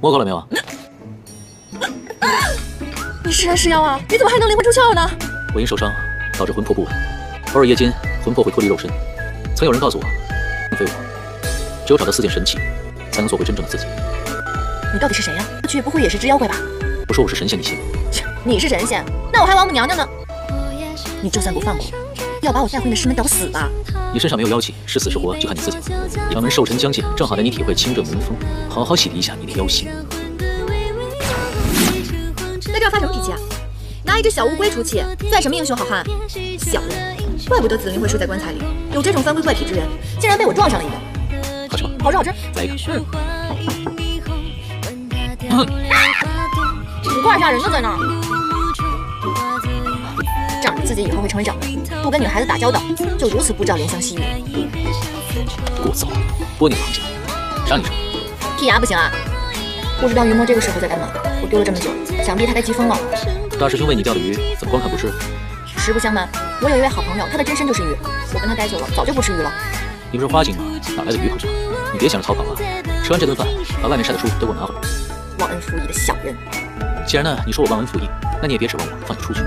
摸够了没有啊？你是人是妖啊？你怎么还能灵魂出窍呢？我因受伤导致魂魄不稳，偶尔夜间魂魄会脱离肉身。曾有人告诉我，并非我，只有找到四件神器，才能做回真正的自己。你到底是谁呀？去不会也是只妖怪吧？我说我是神仙，你信吗？切，你是神仙，那我还王母娘娘呢。你就算不放过我，要把我带回你的师门找死吧！你身上没有妖气，是死是活就看你自己了。掌门寿辰将近，正好带你体会清正门风，好好洗涤一下你的妖心。在这发什么脾气啊？拿一只小乌龟出气，算什么英雄好汉？小人，怪不得紫菱会睡在棺材里。有这种三规怪体之人，竟然被我撞上了一个。好吃吗？好吃好吃，来一个。嗯。你怪吓人呢在那。自己以后会成为掌门，不跟女孩子打交道，就如此不知道怜香惜玉。过早，剥你行家，赏你什么？剔牙不行啊！不知道云墨这个时候在干嘛？我丢了这么久，想必他该急疯了。大师兄为你钓的鱼，怎么光看不吃？实不相瞒，我有一位好朋友，他的真身就是鱼。我跟他待久了，早就不吃鱼了。你不是花精吗？哪来的鱼朋友？你别想着逃跑了。吃完这顿饭，把外面晒的书都给我拿回来。忘恩负义的小人！既然呢，你说我忘恩负义，那你也别指望我放你出去。